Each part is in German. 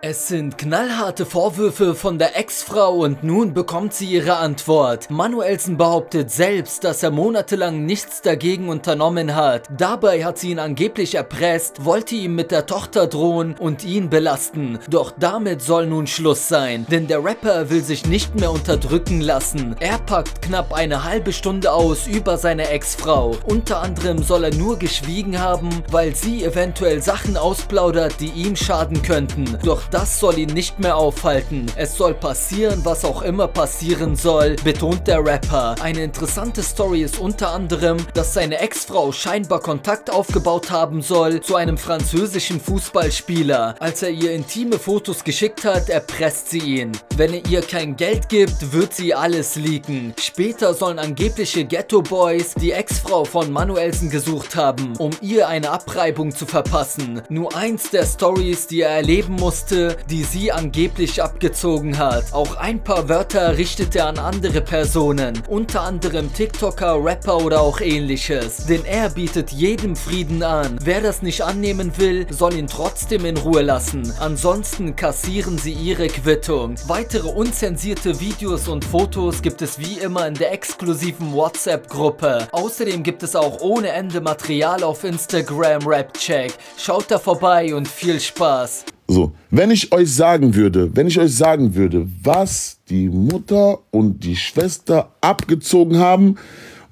Es sind knallharte Vorwürfe von der Ex-Frau und nun bekommt sie ihre Antwort. Manuelsen behauptet selbst, dass er monatelang nichts dagegen unternommen hat. Dabei hat sie ihn angeblich erpresst, wollte ihm mit der Tochter drohen und ihn belasten. Doch damit soll nun Schluss sein, denn der Rapper will sich nicht mehr unterdrücken lassen. Er packt knapp eine halbe Stunde aus über seine Ex-Frau. Unter anderem soll er nur geschwiegen haben, weil sie eventuell Sachen ausplaudert, die ihm schaden könnten. Doch das soll ihn nicht mehr aufhalten. Es soll passieren, was auch immer passieren soll, betont der Rapper. Eine interessante Story ist unter anderem, dass seine Ex-Frau scheinbar Kontakt aufgebaut haben soll zu einem französischen Fußballspieler. Als er ihr intime Fotos geschickt hat, erpresst sie ihn. Wenn er ihr kein Geld gibt, wird sie alles leaken. Später sollen angebliche Ghetto-Boys die Ex-Frau von Manuelsen gesucht haben, um ihr eine Abreibung zu verpassen. Nur eins der Stories, die er erleben musste, Wörter, die sie angeblich abgezogen hat. Auch ein paar Wörter richtet er an andere Personen, unter anderem TikToker, Rapper oder auch ähnliches. Denn er bietet jedem Frieden an. Wer das nicht annehmen will, soll ihn trotzdem in Ruhe lassen. Ansonsten kassieren sie ihre Quittung. Weitere unzensierte Videos und Fotos gibt es wie immer in der exklusiven WhatsApp-Gruppe. Außerdem gibt es auch ohne Ende Material auf Instagram Rapcheck. Schaut da vorbei und viel Spaß. So, wenn ich euch sagen würde, wenn ich euch sagen würde, was die Mutter und die Schwester abgezogen haben,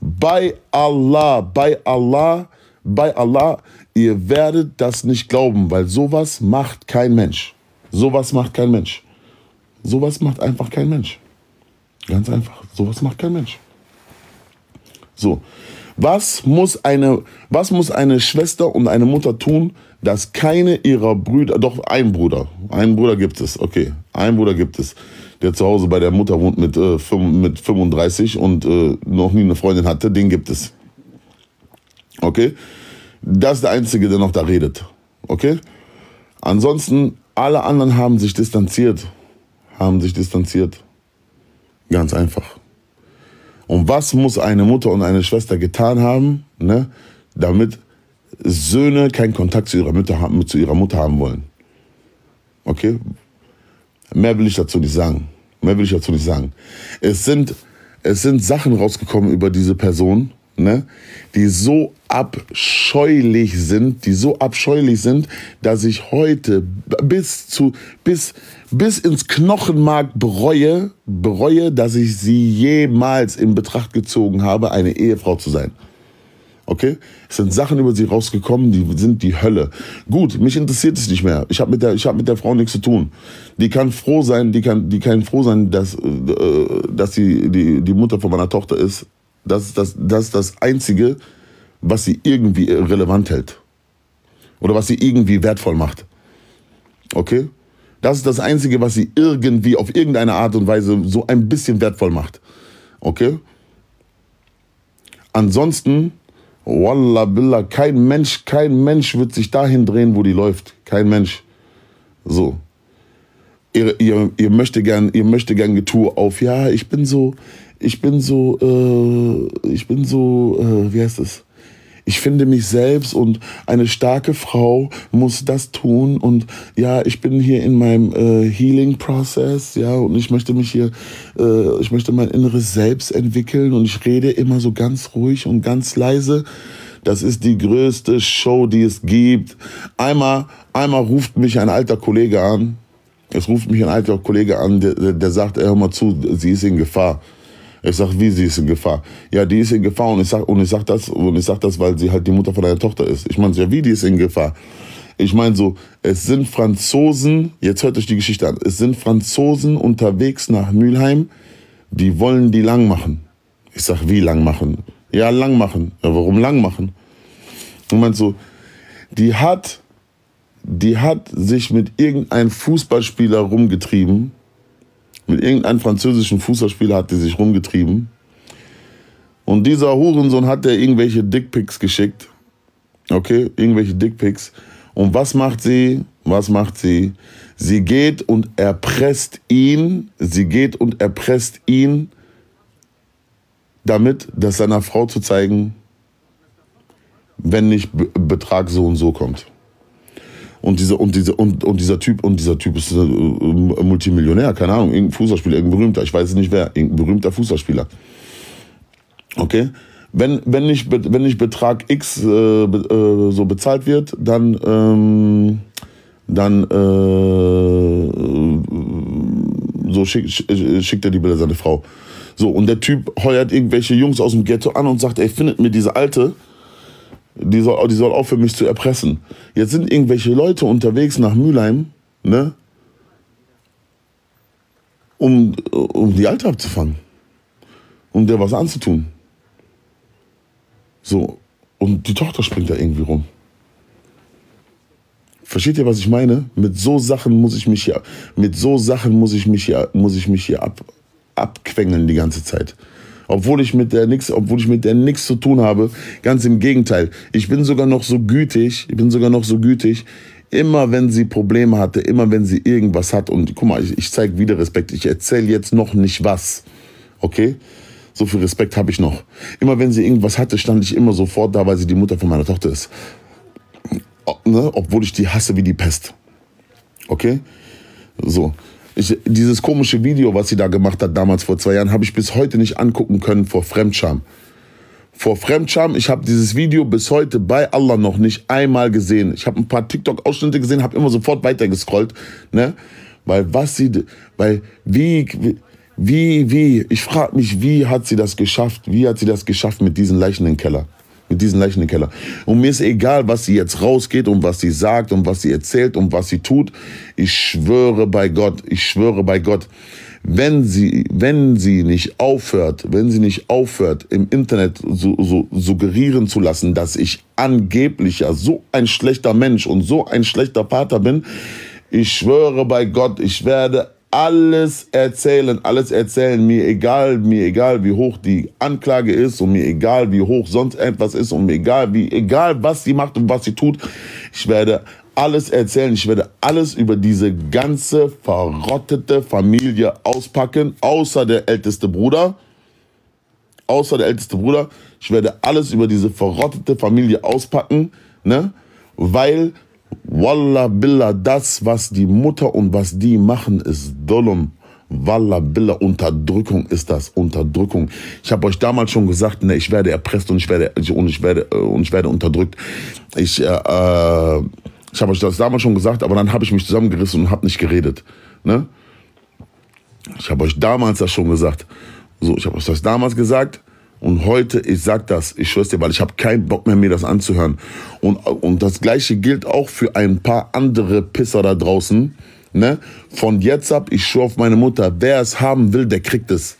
bei Allah, bei Allah, bei Allah, ihr werdet das nicht glauben, weil sowas macht kein Mensch. Sowas macht kein Mensch. Sowas macht einfach kein Mensch. Ganz einfach. Sowas macht kein Mensch. So, was muss eine, was muss eine Schwester und eine Mutter tun, dass keine ihrer Brüder, doch ein Bruder, einen Bruder gibt es, okay, einen Bruder gibt es, der zu Hause bei der Mutter wohnt mit, äh, mit 35 und äh, noch nie eine Freundin hatte, den gibt es. Okay? Das ist der Einzige, der noch da redet. Okay? Ansonsten, alle anderen haben sich distanziert. Haben sich distanziert. Ganz einfach. Und was muss eine Mutter und eine Schwester getan haben, ne, damit Söhne keinen Kontakt zu ihrer, Mutter haben, zu ihrer Mutter haben wollen? Okay? Mehr will ich dazu nicht sagen. Mehr will ich dazu nicht sagen. Es sind, es sind Sachen rausgekommen über diese Person, ne, die so abscheulich sind, die so abscheulich sind, dass ich heute bis zu bis bis ins Knochenmark bereue, bereue, dass ich sie jemals in Betracht gezogen habe, eine Ehefrau zu sein. Okay? Es sind Sachen über sie rausgekommen, die sind die Hölle. Gut, mich interessiert es nicht mehr. Ich habe mit der, ich habe mit der Frau nichts zu tun. Die kann froh sein, die kann, die kann froh sein, dass, äh, dass sie die, die Mutter von meiner Tochter ist. Das ist das, das ist das Einzige, was sie irgendwie relevant hält. Oder was sie irgendwie wertvoll macht. Okay? Das ist das Einzige, was sie irgendwie auf irgendeine Art und Weise so ein bisschen wertvoll macht. Okay? Ansonsten, Wallah billah, kein Mensch, kein Mensch wird sich dahin drehen, wo die läuft. Kein Mensch. So. Ihr, ihr, ihr möchte gern, ihr möchte gern Getue auf, ja, ich bin so, ich bin so, äh, ich bin so, äh, wie heißt es? Ich finde mich selbst und eine starke Frau muss das tun und ja, ich bin hier in meinem äh, Healing Process, ja, und ich möchte mich hier, äh, ich möchte mein inneres Selbst entwickeln und ich rede immer so ganz ruhig und ganz leise. Das ist die größte Show, die es gibt. Einmal, einmal ruft mich ein alter Kollege an. Es ruft mich ein alter Kollege an, der, der sagt, hör mal zu, sie ist in Gefahr. Ich sag, wie sie ist in Gefahr? Ja, die ist in Gefahr und ich sag, und ich sag das, und ich sag das, weil sie halt die Mutter von deiner Tochter ist. Ich meine, ja, wie die ist in Gefahr? Ich meine so, es sind Franzosen, jetzt hört euch die Geschichte an, es sind Franzosen unterwegs nach Mülheim, die wollen die lang machen. Ich sag, wie lang machen? Ja, lang machen. Ja, warum lang machen? Und meint so, die hat, die hat sich mit irgendeinem Fußballspieler rumgetrieben, mit irgendeinem französischen Fußballspieler hat die sich rumgetrieben. Und dieser Hurensohn hat der irgendwelche Dickpics geschickt. Okay, irgendwelche Dickpics. Und was macht sie? Was macht sie? Sie geht und erpresst ihn. Sie geht und erpresst ihn, damit, das seiner Frau zu zeigen, wenn nicht Betrag so und so kommt. Und dieser, und, dieser, und, und dieser Typ, und dieser Typ ist äh, Multimillionär, keine Ahnung, irgendein Fußballspieler, irgendein berühmter, ich weiß nicht wer, irgendein berühmter Fußballspieler. Okay? Wenn, wenn, nicht, wenn nicht Betrag X äh, äh, so bezahlt wird, dann, ähm, dann äh, so schickt, schickt er die Bilder seine Frau. So, und der Typ heuert irgendwelche Jungs aus dem Ghetto an und sagt, ey, findet mir diese Alte, die soll, die soll aufhören, mich zu erpressen. Jetzt sind irgendwelche Leute unterwegs nach Mülheim, ne? Um, um die Alte abzufangen. Um der was anzutun. So. Und die Tochter springt da irgendwie rum. Versteht ihr, was ich meine? Mit so Sachen muss ich mich hier, mit so Sachen muss ich mich hier, muss ich mich hier ab, abquengeln die ganze Zeit obwohl ich mit der nichts, obwohl ich mit der nichts zu tun habe. Ganz im Gegenteil. Ich bin sogar noch so gütig, ich bin sogar noch so gütig. Immer wenn sie Probleme hatte, immer wenn sie irgendwas hat und guck mal, ich, ich zeige wieder Respekt. Ich erzähle jetzt noch nicht was. Okay? So viel Respekt habe ich noch. Immer wenn sie irgendwas hatte, stand ich immer sofort da, weil sie die Mutter von meiner Tochter ist. Ne? Obwohl ich die hasse wie die Pest. Okay? So. Ich, dieses komische Video, was sie da gemacht hat damals vor zwei Jahren, habe ich bis heute nicht angucken können vor Fremdscham. Vor Fremdscham, ich habe dieses Video bis heute bei Allah noch nicht einmal gesehen. Ich habe ein paar TikTok-Ausschnitte gesehen, habe immer sofort weitergescrollt, ne? Weil was sie, weil wie, wie, wie, ich frage mich, wie hat sie das geschafft? Wie hat sie das geschafft mit diesen Leichen im Keller? Mit diesen Leichen im Keller. Und mir ist egal, was sie jetzt rausgeht und was sie sagt und was sie erzählt und was sie tut. Ich schwöre bei Gott, ich schwöre bei Gott, wenn sie, wenn sie nicht aufhört, wenn sie nicht aufhört, im Internet so, so suggerieren zu lassen, dass ich angeblich ja so ein schlechter Mensch und so ein schlechter Vater bin, ich schwöre bei Gott, ich werde alles erzählen, alles erzählen, mir egal, mir egal, wie hoch die Anklage ist und mir egal, wie hoch sonst etwas ist und mir egal, wie egal, was sie macht und was sie tut. Ich werde alles erzählen, ich werde alles über diese ganze verrottete Familie auspacken, außer der älteste Bruder. Außer der älteste Bruder. Ich werde alles über diese verrottete Familie auspacken, ne? Weil Wallah billah, das, was die Mutter und was die machen, ist Dolum. Wallah billah, Unterdrückung ist das, Unterdrückung. Ich habe euch damals schon gesagt, ne, ich werde erpresst und ich werde und ich werde äh, und ich werde unterdrückt. Ich äh, äh ich habe euch das damals schon gesagt, aber dann habe ich mich zusammengerissen und habe nicht geredet, ne? Ich habe euch damals das schon gesagt. So, ich habe euch das damals gesagt und heute, ich sag das, ich schwör's dir, weil ich habe keinen Bock mehr, mir das anzuhören. Und, und das Gleiche gilt auch für ein paar andere Pisser da draußen. Ne? Von jetzt ab, ich schwör auf meine Mutter, wer es haben will, der kriegt es.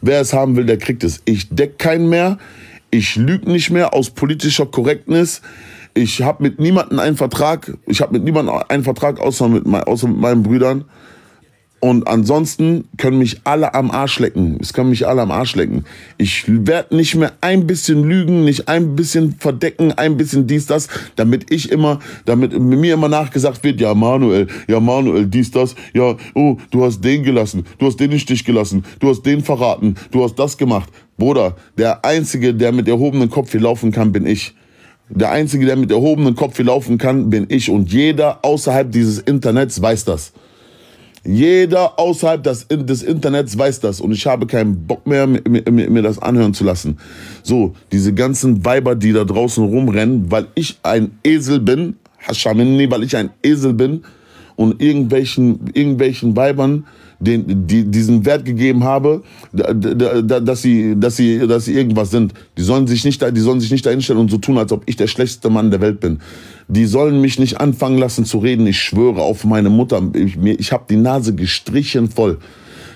Wer es haben will, der kriegt es. Ich deck keinen mehr. Ich lüge nicht mehr aus politischer Korrektness. Ich habe mit niemandem einen Vertrag. Ich habe mit niemandem einen Vertrag außer mit, außer mit meinen Brüdern. Und ansonsten können mich alle am Arsch lecken. Es können mich alle am Arsch lecken. Ich werde nicht mehr ein bisschen lügen, nicht ein bisschen verdecken, ein bisschen dies, das, damit ich immer, damit mir immer nachgesagt wird, ja Manuel, ja Manuel, dies, das, ja, oh, du hast den gelassen, du hast den im Stich gelassen, du hast den verraten, du hast das gemacht. Bruder, der Einzige, der mit erhobenem Kopf hier laufen kann, bin ich. Der Einzige, der mit erhobenem Kopf hier laufen kann, bin ich. Und jeder außerhalb dieses Internets weiß das. Jeder außerhalb des, des Internets weiß das und ich habe keinen Bock mehr, mir, mir, mir das anhören zu lassen. So, diese ganzen Weiber, die da draußen rumrennen, weil ich ein Esel bin, Hashamini, weil ich ein Esel bin und irgendwelchen, irgendwelchen Weibern den, die, diesen Wert gegeben habe, dass sie, dass sie, dass sie irgendwas sind. Die sollen sich nicht, die sollen sich nicht dahinstellen und so tun, als ob ich der schlechteste Mann der Welt bin. Die sollen mich nicht anfangen lassen zu reden. Ich schwöre auf meine Mutter. Ich, ich habe die Nase gestrichen voll.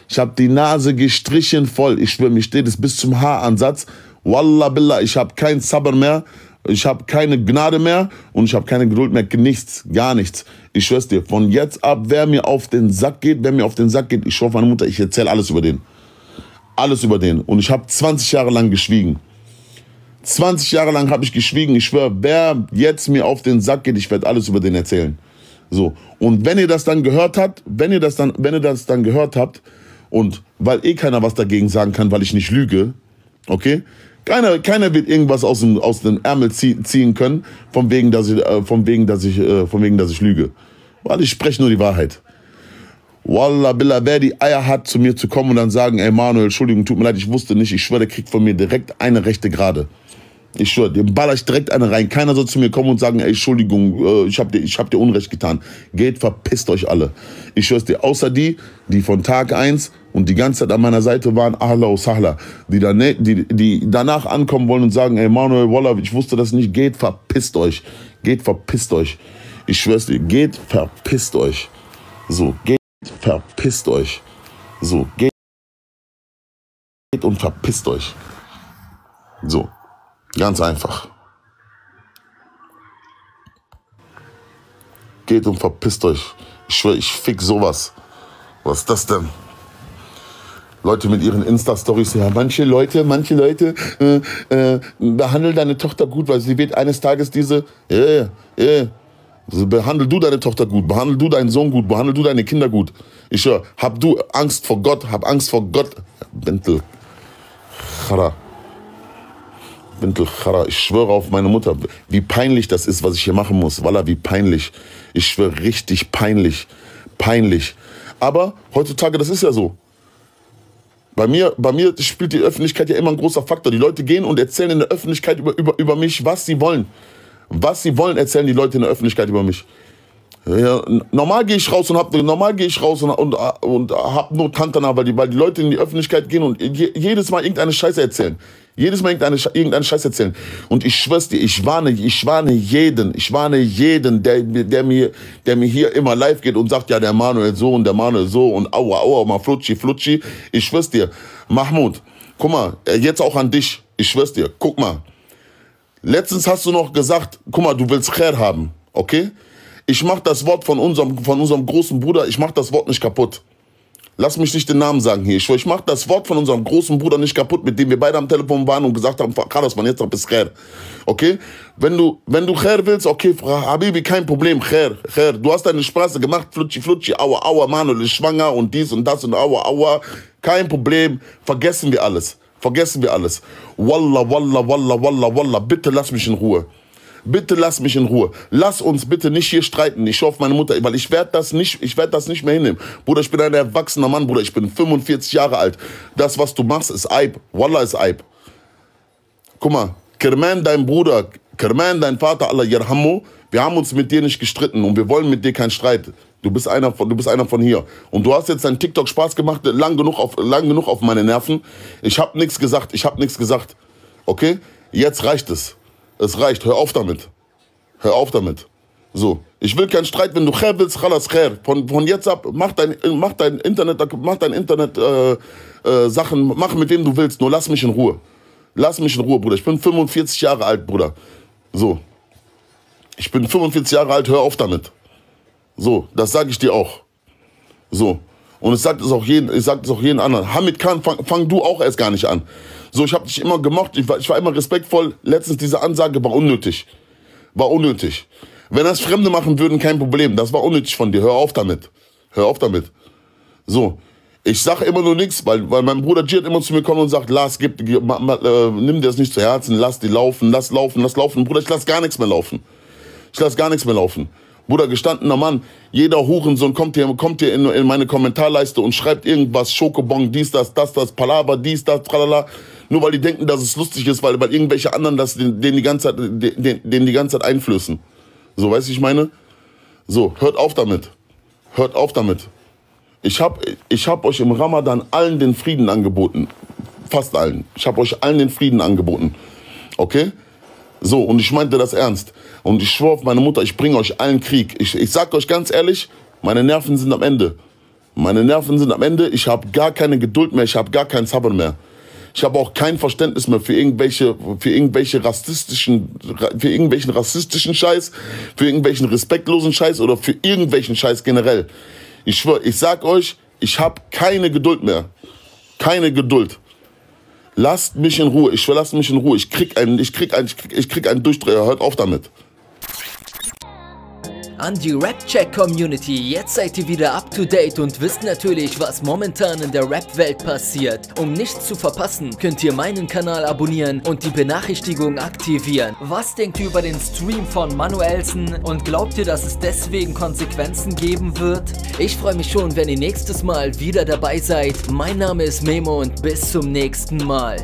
Ich habe die Nase gestrichen voll. Ich schwöre, mir steht es bis zum Haaransatz. Wallah billah, ich habe kein Sabber mehr. Ich habe keine Gnade mehr und ich habe keine Geduld mehr. Nichts, gar nichts. Ich schwör's dir, von jetzt ab, wer mir auf den Sack geht, wer mir auf den Sack geht, ich schwör meine Mutter, ich erzähle alles über den. Alles über den. Und ich habe 20 Jahre lang geschwiegen. 20 Jahre lang habe ich geschwiegen. Ich schwöre, wer jetzt mir auf den Sack geht, ich werde alles über den erzählen. So. Und wenn ihr das dann gehört habt, wenn ihr das dann, wenn ihr das dann gehört habt, und weil eh keiner was dagegen sagen kann, weil ich nicht lüge, okay, Keiner, keiner wird irgendwas aus dem, aus dem Ärmel ziehen können, von wegen, dass ich, äh, von wegen, dass ich, äh, von wegen, dass ich lüge. Weil ich spreche nur die Wahrheit. Wallah, Billah, wer die Eier hat, zu mir zu kommen und dann sagen, ey Manuel, Entschuldigung, tut mir leid, ich wusste nicht, ich schwöre, der kriegt von mir direkt eine rechte Gerade. Ich schwöre, dem baller ich direkt eine rein. Keiner soll zu mir kommen und sagen, ey, Entschuldigung, äh, ich hab dir, ich hab dir Unrecht getan. Geht, verpisst euch alle. Ich schwöre dir, außer die, die von Tag eins und die ganze Zeit an meiner Seite waren, Ahla Sahla, die, dann, die, die danach ankommen wollen und sagen, ey Manuel Wallah, ich wusste das nicht, geht, verpisst euch. Geht, verpisst euch. Ich schwör's dir, geht, verpisst euch. So, geht, verpisst euch. So, geht und verpisst euch. So, ganz einfach. Geht und verpisst euch. Ich schwöre, ich fick sowas. Was ist das denn? Leute mit ihren Insta-Stories, ja, manche Leute, manche Leute äh, äh, behandeln deine Tochter gut, weil sie wird eines Tages diese, yeah, ja, yeah. also behandel du deine Tochter gut, behandel du deinen Sohn gut, behandel du deine Kinder gut. Ich höre, hab du Angst vor Gott, hab Angst vor Gott. Bentel. Chara. Bentel Chara. Ich schwöre auf meine Mutter, wie peinlich das ist, was ich hier machen muss. Walla, wie peinlich. Ich schwöre, richtig peinlich. Peinlich. Aber heutzutage, das ist ja so. Bei mir, bei mir spielt die Öffentlichkeit ja immer ein großer Faktor. Die Leute gehen und erzählen in der Öffentlichkeit über, über, über mich, was sie wollen. Was sie wollen, erzählen die Leute in der Öffentlichkeit über mich. Ja, normal gehe ich raus und hab, normal gehe ich raus und, und, und hab nur Tantana, weil die, weil die Leute in die Öffentlichkeit gehen und je, jedes Mal irgendeine Scheiße erzählen. Jedes Mal irgendeine, irgendeine Scheiße erzählen. Und ich schwör's dir, ich warne, ich warne jeden, ich warne jeden, der, der mir, der mir hier immer live geht und sagt, ja, der Manuel so und der Manuel so und aua, aua, mal flutschi, flutschi. Ich schwör's dir, Mahmoud, guck mal, äh, jetzt auch an dich, ich schwör's dir, guck mal. Letztens hast du noch gesagt, guck mal, du willst Khair haben, okay? Ich mach das Wort von unserem, von unserem großen Bruder, ich mach das Wort nicht kaputt. Lass mich nicht den Namen sagen hier. Ich, ich mach das Wort von unserem großen Bruder nicht kaputt, mit dem wir beide am Telefon waren und gesagt haben, Carlos, man, jetzt bis Khair. Okay? Wenn du, wenn du Khair willst, okay, Habibi, kein Problem, Khair, Khair. Du hast deine Straße gemacht, flutschi, flutschi, aua, aua, Manuel ist schwanger und dies und das und aua, aua. Kein Problem, vergessen wir alles. Vergessen wir alles. Wallah, wallah, wallah, wallah, wallah, bitte lass mich in Ruhe. Bitte lass mich in Ruhe. Lass uns bitte nicht hier streiten. Ich hoffe meine Mutter, weil ich werde das nicht, ich werde das nicht mehr hinnehmen. Bruder, ich bin ein erwachsener Mann, Bruder. Ich bin 45 Jahre alt. Das, was du machst, ist Eib. Wallah ist Eib. Guck mal, Kerman, dein Bruder, Kerman, dein Vater, Allah Yerhamu, wir haben uns mit dir nicht gestritten und wir wollen mit dir keinen Streit. Du bist einer von, du bist einer von hier. Und du hast jetzt dein TikTok Spaß gemacht, lang genug auf, lang genug auf meine Nerven. Ich habe nichts gesagt, ich habe nichts gesagt. Okay? Jetzt reicht es. Es reicht, hör auf damit. Hör auf damit. So, ich will keinen Streit, wenn du Khair willst, khalas Khair. Von, von jetzt ab, mach dein, mach dein Internet, mach dein Internet äh, äh, Sachen, mach mit dem du willst, nur lass mich in Ruhe. Lass mich in Ruhe, Bruder. Ich bin 45 Jahre alt, Bruder. So. Ich bin 45 Jahre alt, hör auf damit. So, das sage ich dir auch. So. Und ich sage es auch jeden, ich sag es auch jeden anderen. Hamid Khan, fang, fang du auch erst gar nicht an. So, ich habe dich immer gemocht, ich war, ich war immer respektvoll. Letztens diese Ansage war unnötig. War unnötig. Wenn das Fremde machen würden, kein Problem. Das war unnötig von dir. Hör auf damit. Hör auf damit. So. Ich sage immer nur nichts, weil, weil mein Bruder Jid immer zu mir kommt und sagt, Lars, gib, gib, ma, ma, äh, nimm dir das nicht zu Herzen, lass die laufen, lass laufen, lass laufen. Bruder, ich lass gar nichts mehr laufen. Ich lass gar nichts mehr laufen. Bruder, gestandener Mann, jeder Hurensohn kommt hier, kommt hier in, in meine Kommentarleiste und schreibt irgendwas, Schokobon, dies, das, das, das, Palaver, dies, das, tralala. Nur weil die denken, dass es lustig ist, weil, weil irgendwelche anderen das denen, die ganze Zeit, denen die ganze Zeit einflößen. So, weißt du, ich meine? So, hört auf damit. Hört auf damit. Ich hab, ich hab euch im Ramadan allen den Frieden angeboten. Fast allen. Ich hab euch allen den Frieden angeboten. Okay? So, und ich meinte das ernst. Und ich schwor auf meine Mutter, ich bringe euch allen Krieg. Ich, ich sag euch ganz ehrlich, meine Nerven sind am Ende. Meine Nerven sind am Ende. Ich habe gar keine Geduld mehr. Ich habe gar keinen Sabber mehr. Ich habe auch kein Verständnis mehr für irgendwelche, für irgendwelche rassistischen, für irgendwelchen rassistischen Scheiß, für irgendwelchen respektlosen Scheiß oder für irgendwelchen Scheiß generell. Ich schwör, ich sag euch, ich habe keine Geduld mehr. Keine Geduld. Lasst mich in Ruhe. Ich verlasse mich in Ruhe. Ich krieg einen, ich krieg einen, ich krieg, einen Durchdreher. Hört auf damit. An die Rap-Check-Community, jetzt seid ihr wieder up to date und wisst natürlich, was momentan in der Rap-Welt passiert. Um nichts zu verpassen, könnt ihr meinen Kanal abonnieren und die Benachrichtigung aktivieren. Was denkt ihr über den Stream von Manuelsen und glaubt ihr, dass es deswegen Konsequenzen geben wird? Ich freue mich schon, wenn ihr nächstes Mal wieder dabei seid. Mein Name ist Memo und bis zum nächsten Mal.